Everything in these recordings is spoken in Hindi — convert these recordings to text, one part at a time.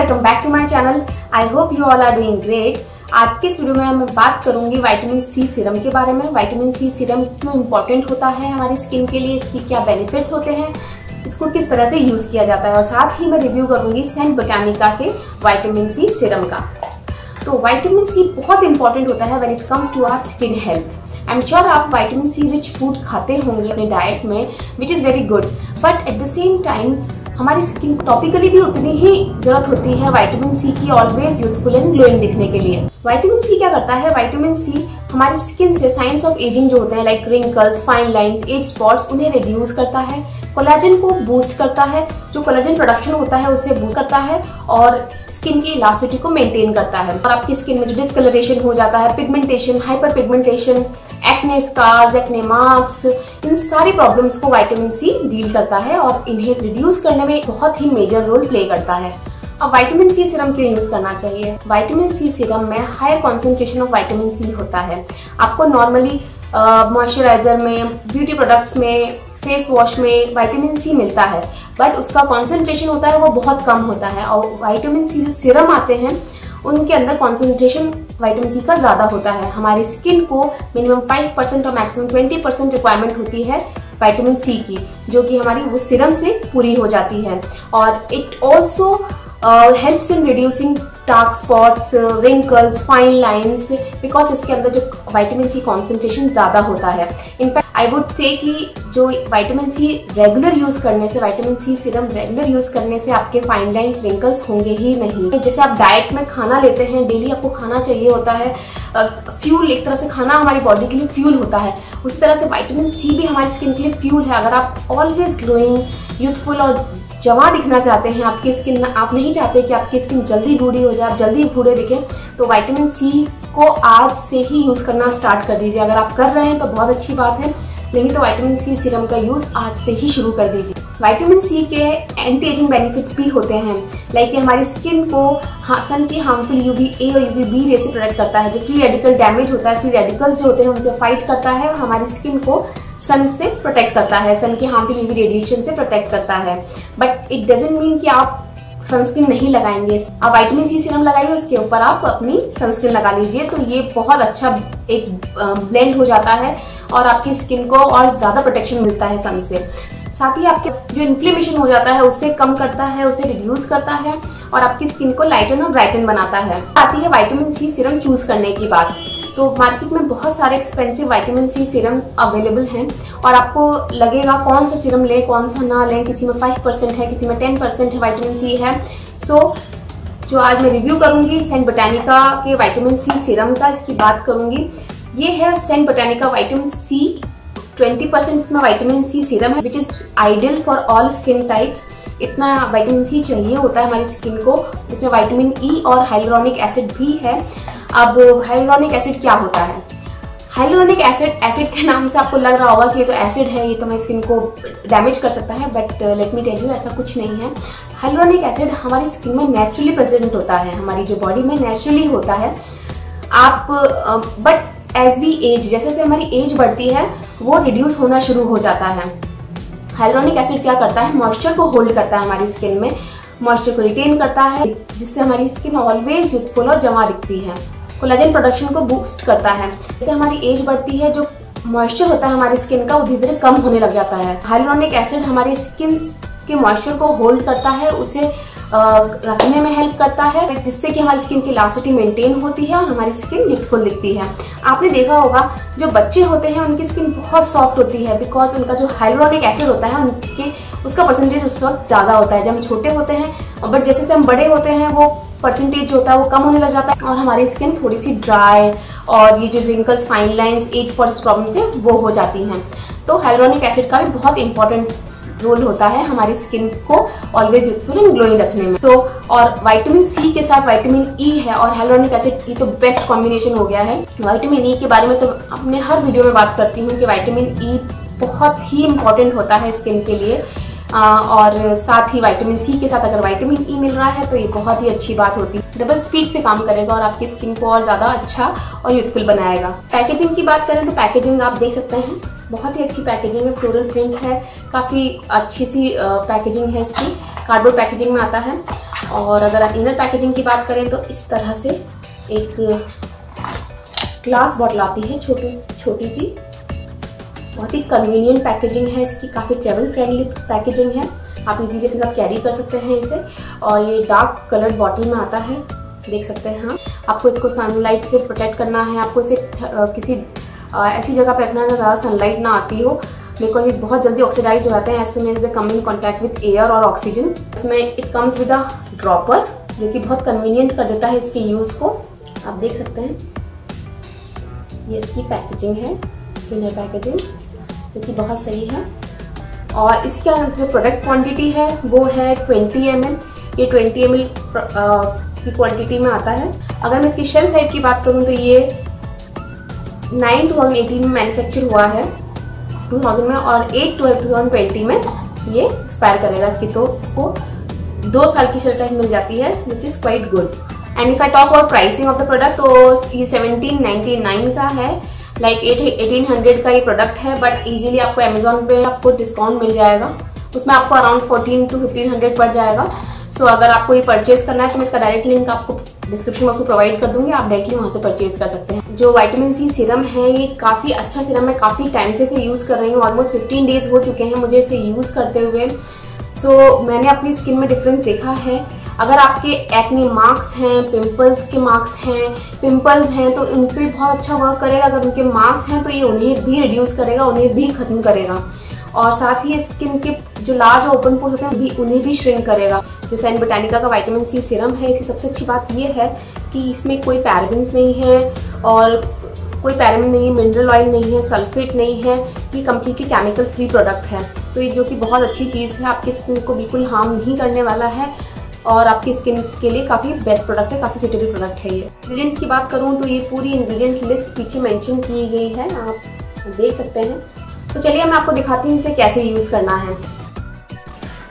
Welcome back to my channel I hope you all are doing great आज के इस वीडियो में मैं बात करूँगी विटामिन सी सीरम के बारे में। विटामिन सी सीरम क्यों इम्पोर्टेंट होता है हमारी स्किन के लिए? इसकी क्या बेनिफिट्स होते हैं? इसको किस तरह से यूज़ किया जाता है? और साथ ही मैं रिव्यू करूँगी सेंट बोटानिका के वाइटामिन सी सीरम का। तो वाइटामिन सी बहुत इंपॉर्टेंट होता है when it comes to our skin health I am sure आप वाइटामिन सी रिच फ़ूड खाते होंगे अपने डाइट में which is very good but at the same time हमारी स्किन टॉपिकली भी उतनी ही ज़रूरत होती है वाइटामिन सी की ऑलवेज यूथफुल एंड ग्लोइंग दिखने के लिए। वाइटामिन सी क्या करता है? वाइटामिन सी हमारी स्किन से साइंस ऑफ़ एजिंग जो होते हैं like wrinkles fine lines age spots उन्हें रिड्यूस करता है। कोलाजन को बूस्ट करता है जो कोलाजन प्रोडक्शन होता है उसे बूस्ट करता है और स्किन की इलास्टिटी को मेंटेन करता है। और आपकी स्किन में जो डिस्कलरेशन हो जाता है pigmentation hyper pigmentation acne scars acne marks इन सारी प्रॉब्लम्स को वाइटामिन सी डील करता है और इन्हें रिड्यूस करने में बहुत ही मेजर रोल प्ले करता है। अब वाइटामिन सी सीरम क्यों यूज़ करना चाहिए? वाइटामिन सी सीरम में higher concentration of vitamin C होता है। आपको नॉर्मली मॉइस्चराइजर uh, में ब्यूटी प्रोडक्ट्स में फेस वॉश में विटामिन सी मिलता है बट उसका कॉन्सेंट्रेशन होता है, वो बहुत कम होता है। और विटामिन सी जो सीरम आते हैं, उनके अंदर कॉन्सेंट्रेशन विटामिन सी का ज़्यादा होता है। हमारी स्किन को मिनिमम फाइव परसेंट और मैक्सिमम ट्वेंटी परसेंट रिक्वायरमेंट होती है विटामिन सी की, जो कि हमारी वो सीरम से पूरी हो जाती है। और it also helps in reducing dark spots wrinkles fine lines because इसके अंदर जो विटामिन सी कॉन्सेंट्रेशन ज़्यादा होता है। इनफैक्ट आई वुड से कि जो विटामिन सी रेगुलर यूज़ करने से vitamin C serum regular use करने से आपके फाइन लाइंस रिंकल्स होंगे ही नहीं। जैसे आप डाइट में खाना लेते हैं डेली आपको खाना चाहिए होता है फ्यूल एक तरह से खाना हमारी बॉडी के लिए फ्यूल होता है। उसी तरह से विटामिन सी भी हमारी स्किन के लिए फ्यूल है। अगर आप ऑलवेज ग्लोइंग यूथफुल और जमा दिखना चाहते हैं, आपकी स्किन आप नहीं चाहते कि आपकी स्किन जल्दी बूढ़ी हो जाए, आप जल्दी बूढ़े दिखें तो विटामिन सी को आज से ही यूज़ करना स्टार्ट कर दीजिए। अगर आप कर रहे हैं तो बहुत अच्छी बात है। नहीं तो वाइटामिन सी सीरम का यूज़ आज से ही शुरू कर दीजिए। वाइटामिन सी के एंटी एजिंग बेनिफिट्स भी होते हैं। लाइक हमारी स्किन को सन की हार्मफुल यूवी ए और यूवी बी रे से प्रोटेक्ट करता है। जो फ्री रेडिकल डैमेज होता है फ्री रेडिकल्स जो होते हैं, उनसे फाइट करता है और हमारी स्किन को सन से प्रोटेक्ट करता है। सन की हार्मफुल यूवी रेडिएशन से प्रोटेक्ट करता है। बट इट डजेंट मीन कि आप सनस्क्रीन नहीं लगाएँगे। आप वाइटमिन सी सीरम लगाइए, उसके ऊपर आप अपनी सनस्क्रीन लगा लीजिए। तो ये बहुत अच्छा एक ब्लेंड हो जाता है और आपकी स्किन को और ज़्यादा प्रोटेक्शन मिलता है सन से। साथ ही आपके जो इन्फ्लेमेशन हो जाता है उससे कम करता है, उसे रिड्यूस करता है और आपकी स्किन को लाइटन और ब्राइटन बनाता है। आती है वाइटामिन सी सीरम चूज़ करने की बात। तो मार्केट में बहुत सारे expensive vitamin C serum available हैं। और आपको लगेगा कौन सा सीरम लें कौन सा ना लें किसी में फाइव परसेंट है किसी में टेन परसेंट है वाइटामिन सी है। सो so, जो आज मैं रिव्यू करूँगी सेंट बोटानिका के वाइटामिन सी सीरम का इसकी बात करूँगी। ये है St Botanica vitamin C 20 percent इसमें वाइटामिन सी सीरम है which is ideal for all skin types इतना वाइटामिन सी चाहिए होता है हमारी स्किन को इसमें वाइटामिन ई e और हाइलोरॉनिक एसिड भी है। अब हाइलोनिक एसिड क्या होता है? हाइलोरॉनिक एसिड एसिड के नाम से आपको लग रहा होगा कि ये तो एसिड है, ये तो हमारी स्किन को डैमेज कर सकता है but let me tell you ऐसा कुछ नहीं है। हाइलोरॉनिक एसिड हमारी स्किन में नेचुरली प्रेजेंट होता है, हमारी जो बॉडी में नेचुरली होता है। आप बट एज वी एज जैसे जैसे हमारी एज बढ़ती है, वो रिड्यूस होना शुरू हो जाता है। हाइलोनिक एसिड क्या करता है? मॉइस्चर को होल्ड करता है हमारी स्किन में। मॉइस्चर को रिटेन करता है, जिससे हमारी स्किन ऑलवेज यूथफुल और जमा दिखती है। कोलाजन प्रोडक्शन को बूस्ट करता है। जैसे हमारी एज बढ़ती है, जो मॉइस्चर होता है हमारी स्किन का, वो धीरे धीरे कम होने लग जाता है। हाइलोनिक एसिड हमारी स्किन के मॉइस्चर को होल्ड करता है, उसे रखने में हेल्प करता है, जिससे कि हमारी स्किन की लासिटी मेंटेन होती है और हमारी स्किन यूथफुल दिखती है। आपने देखा होगा, जो बच्चे होते हैं, उनकी स्किन बहुत सॉफ्ट होती है बिकॉज़ उनका जो हाइलोनिक एसिड होता है, उनके, उसका परसेंटेज उस वक्त ज़्यादा होता है। जब हम छोटे होते हैं बट जैसे जैसे हम बड़े होते हैं, वो परसेंटेज होता है वो कम होने लग जाता है और हमारी स्किन थोड़ी सी ड्राई और ये जो wrinkles fine lines age spots problems है वो हो जाती हैं। तो हाइलोनिक एसिड का भी बहुत इंपॉर्टेंट रोल होता है हमारी स्किन को ऑलवेज यूथफुल एंड ग्लोइंग रखने में। सो so, और विटामिन सी के साथ विटामिन ई e है और हेलोनिक एसिड ये तो बेस्ट कॉम्बिनेशन हो गया है। विटामिन ई e के बारे में तो अपने हर वीडियो में बात करती हूँ कि विटामिन ई e बहुत ही इंपॉर्टेंट होता है स्किन के लिए। और साथ ही विटामिन सी के साथ अगर विटामिन ई मिल रहा है तो ये बहुत ही अच्छी बात होती है। डबल स्पीड से काम करेगा और आपकी स्किन को और ज़्यादा अच्छा और यूथफुल बनाएगा। पैकेजिंग की बात करें तो पैकेजिंग आप देख सकते हैं। बहुत ही अच्छी पैकेजिंग है फ्लोरल प्रिंट है। काफ़ी अच्छी सी पैकेजिंग है इसकी। कार्डबोर्ड पैकेजिंग में आता है। और अगर इनर पैकेजिंग की बात करें तो इस तरह से एक ग्लास बॉटल आती है, छोटी छोटी सी। बहुत ही कन्वीनियंट पैकेजिंग है, इसकी काफ़ी ट्रेवल फ्रेंडली पैकेजिंग है। आप इजीली अपने साथ कैरी कर सकते हैं इसे। और ये डार्क कलर्ड बॉटल में आता है, देख सकते हैं हाँ आपको इसको सनलाइट से प्रोटेक्ट करना है। आपको इसे किसी ऐसी जगह पर रखना है ज़्यादा सनलाइट ना आती हो। बिकॉज़ ये बहुत जल्दी ऑक्सीडाइज हो जाते हैं as soon as they come in contact with air और ऑक्सीजन इसमें it comes with a dropper जो कि बहुत कन्वीनियंट कर देता है इसके यूज़ को। आप देख सकते हैं। ये इसकी पैकेजिंग है इनर पैकेजिंग जो कि बहुत सही है। और इसका जो प्रोडक्ट क्वांटिटी है, वो है 20 एम ये 20 एम की क्वांटिटी में आता है। अगर मैं इसकी शेल्फ लाइफ की बात करूँ तो ये नाइन टू एटीन में मैन्युफैक्चर हुआ है। 2000 में और एट टू में ये एक्सपायर करेगा इसकी। तो इसको दो साल की शेल्फ लाइफ मिल जाती है which is quite good and if I talk about pricing of the product तो ये सेवनटीन नाइनटी नाइन का है। लाइक एटीन हंड्रेड का ये प्रोडक्ट है बट इजीली आपको अमेजोन पे आपको डिस्काउंट मिल जाएगा। उसमें आपको around fourteen to fifteen hundred पड़ जाएगा। सो so, अगर आपको ये परचेज करना है तो मैं इसका डायरेक्ट लिंक आपको डिस्क्रिप्शन में आपको प्रोवाइड कर दूँगी। आप डायरेक्टली वहाँ से परचेज कर सकते हैं। जो वाइटामिन सी सीरम है ये काफ़ी अच्छा सीरम है। काफ़ी टाइम से इसे यूज़ कर रही हूँ। ऑलमोस्ट फिफ्टीन डेज़ हो चुके हैं मुझे इसे यूज़ करते हुए। सो so, मैंने अपनी स्किन में डिफरेंस देखा है। अगर आपके एक्नी मार्क्स हैं पिंपल्स के मार्क्स हैं पिंपल्स हैं तो इन पर बहुत अच्छा वर्क करेगा। अगर उनके मार्क्स हैं तो ये उन्हें भी रिड्यूस करेगा, उन्हें भी ख़त्म करेगा। और साथ ही स्किन के जो लार्ज ओपन पोर्स होते हैं भी, उन्हें भी श्रिंक करेगा। जो सैन बोटानिका का वाइटामिन सी सीरम है, इसकी सबसे अच्छी बात यह है कि इसमें कोई पैराबिन्स नहीं है और कोई पैराबिन नहीं है मिनरल ऑयल नहीं है सल्फेट नहीं है, ये कम्प्लीटली केमिकल फ्री प्रोडक्ट है। तो ये जो कि बहुत अच्छी चीज़ है, आपकी स्किन को बिल्कुल हार्म नहीं करने वाला है। और आपकी स्किन के लिए काफ़ी बेस्ट प्रोडक्ट है, काफ़ी सुटेबल प्रोडक्ट है ये। इंग्रीडियंट्स की बात करूँ तो ये पूरी इन्ग्रीडियंट लिस्ट पीछे मैंशन की गई है, आप देख सकते हैं। तो चलिए मैं आपको दिखाती हूँ इसे कैसे यूज़ करना है।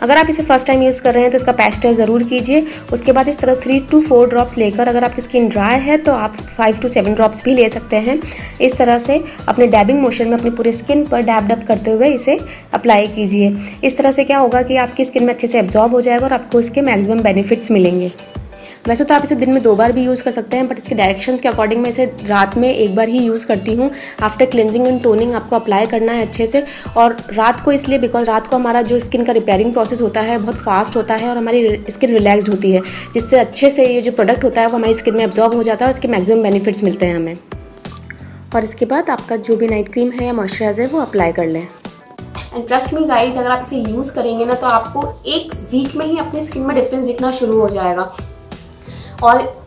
अगर आप इसे फ़र्स्ट टाइम यूज़ कर रहे हैं तो इसका पैस्टर ज़रूर कीजिए। उसके बाद इस तरह थ्री टू फोर ड्रॉप्स लेकर अगर आपकी स्किन ड्राई है तो आप फाइव टू सेवन ड्रॉप्स भी ले सकते हैं। इस तरह से अपने डैबिंग मोशन में अपनी पूरी स्किन पर डैब डब करते हुए इसे अप्लाई कीजिए। इस तरह से क्या होगा कि आपकी स्किन में अच्छे से एब्जॉर्ब हो जाएगा और आपको इसके मैक्सिमम बेनिफिट्स मिलेंगे। वैसे तो आप इसे दिन में दो बार भी यूज़ कर सकते हैं बट इसके डायरेक्शन के अकॉर्डिंग मैं इसे रात में एक बार ही यूज़ करती हूँ। आफ्टर क्लिनजिंग एंड टोनिंग आपको अप्लाई करना है अच्छे से। और रात को इसलिए बिकॉज़ रात को हमारा जो स्किन का रिपेयरिंग प्रोसेस होता है, बहुत फास्ट होता है और हमारी स्किन रिलैक्सड होती है, जिससे अच्छे से ये जो प्रोडक्ट होता है, वो हमारी स्किन में एब्जॉर्ब हो जाता है और इसके मैक्सिमम बेनिफिट्स मिलते हैं हमें। और इसके बाद आपका जो भी नाइट क्रीम है या मॉइस्चराइजर वो अप्लाई कर लें। एंड ट्रस्ट मी गाइज़ अगर आप इसे यूज़ करेंगे ना तो आपको एक वीक में ही अपनी स्किन में डिफरेंस दिखना शुरू हो जाएगा। और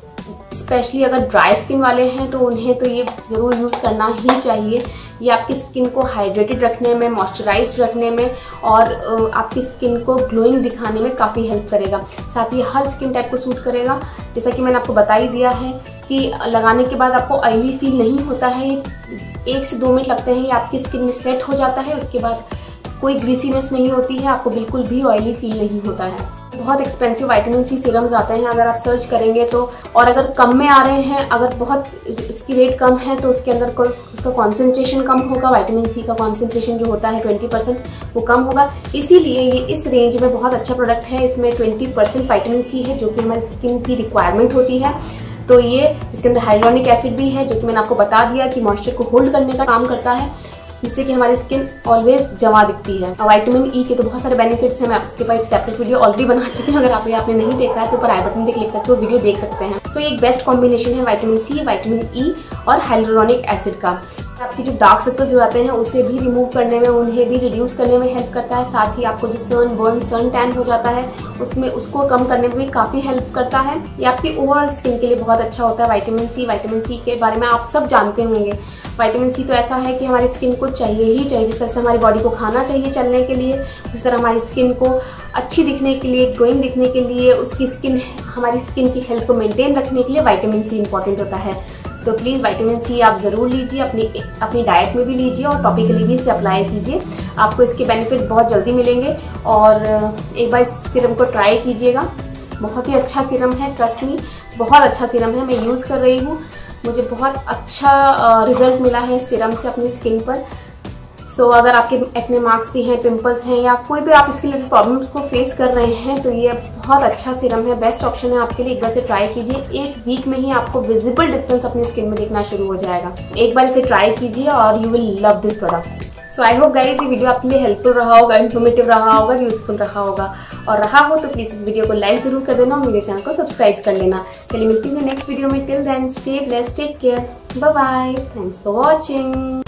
स्पेशली अगर ड्राई स्किन वाले हैं तो उन्हें तो ये ज़रूर यूज़ करना ही चाहिए। ये आपकी स्किन को हाइड्रेटेड रखने में मॉइस्चराइज रखने में और आपकी स्किन को ग्लोइंग दिखाने में काफ़ी हेल्प करेगा। साथ ही हर स्किन टाइप को सूट करेगा। जैसा कि मैंने आपको बता ही दिया है कि लगाने के बाद आपको ऑयली फील नहीं होता है। एक से दो मिनट लगते हैं, ये आपकी स्किन में सेट हो जाता है। उसके बाद कोई ग्रीसीनेस नहीं होती है, आपको बिल्कुल भी ऑयली फील नहीं होता है। बहुत एक्सपेंसिव वाइटामिन सी सीरम्स आते हैं, अगर आप सर्च करेंगे तो। और अगर कम में आ रहे हैं, अगर बहुत इसकी रेट कम है तो उसके अंदर कोई उसका कॉन्सेंट्रेशन कम होगा वाइटामिन सी का कॉन्सेंट्रेशन जो होता है ट्वेंटी परसेंट वो कम होगा। इसीलिए ये इस रेंज में बहुत अच्छा प्रोडक्ट है, इसमें ट्वेंटी परसेंट वाइटामिन सी है, जो कि हमारी स्किन की रिक्वायरमेंट होती है। तो ये, इसके अंदर हाइड्रोनिक एसिड भी है, जो कि मैंने आपको बता दिया कि मॉइस्चर को होल्ड करने का काम करता है। जिससे कि हमारी स्किन ऑलवेज जमा दिखती है। वाइटामिन ई e के तो बहुत सारे बेनिफिट्स हैं मैं उसके बाद एक सेपरेट वीडियो ऑलरेडी बना चुकी हूँ अगर आप ये आपने नहीं देखा है तो ऊपर आई बटन पे क्लिक करके वो वीडियो देख सकते हैं। सो so, ये एक बेस्ट कॉम्बिनेशन है vitamin C vitamin E e और हाइलोरॉनिक एसिड का। आपकी जो डार्क सर्कल्स हो जाते हैं, उसे भी रिमूव करने में, उन्हें भी रिड्यूस करने में हेल्प करता है। साथ ही आपको जो सन बर्न सन टैन हो जाता है, उसमें उसको कम करने में भी काफ़ी हेल्प करता है। ये आपकी ओवरऑल स्किन के लिए बहुत अच्छा होता है। वाइटामिन सी वाइटामिन सी के बारे में आप सब जानते होंगे। वाइटामिन सी तो ऐसा है कि हमारी स्किन को चाहिए ही चाहिए, जिस तरह से हमारी बॉडी को खाना चाहिए चलने के लिए, उस तरह हमारी स्किन को अच्छी दिखने के लिए ग्रोइंग दिखने के लिए, उसकी स्किन हमारी स्किन की हेल्थ को मेंटेन रखने के लिए वाइटामिन सी इंपॉर्टेंट होता है। तो प्लीज़ वाइटामिन सी आप ज़रूर लीजिए, अपनी अपनी डाइट में भी लीजिए और टॉपिकली भी इसे अप्लाई कीजिए। आपको इसके बेनिफिट्स बहुत जल्दी मिलेंगे और एक बार इस सिरम को ट्राई कीजिएगा। बहुत ही अच्छा सिरम है ट्रस्ट मी बहुत अच्छा सिरम है, मैं यूज़ कर रही हूँ। मुझे बहुत अच्छा रिज़ल्ट मिला है सिरम सीरम से अपनी स्किन पर। सो so, अगर आपके एक्ने मार्क्स भी हैं पिंपल्स हैं या कोई भी आप इसके रिलेटेड प्रॉब्लम्स को फेस कर रहे हैं तो ये बहुत अच्छा सीरम है। बेस्ट ऑप्शन है आपके लिए एक बार से ट्राई कीजिए। एक वीक में ही आपको विजिबल डिफरेंस अपनी स्किन में दिखना शुरू हो जाएगा। एक बार इसे ट्राई कीजिए और you will love this product so I hope guys ये वीडियो आपके लिए हेल्पफुल रहा होगा इन्फॉर्मेटिव रहा होगा यूजफुल रहा होगा। और रहा हो तो प्लीज़ इस वीडियो को लाइक ज़रूर कर देना और मेरे चैनल को सब्सक्राइब कर लेना। चलिए मिलती हूँ नेक्स्ट वीडियो में। Till then stay bless take care bye bye thanks for watching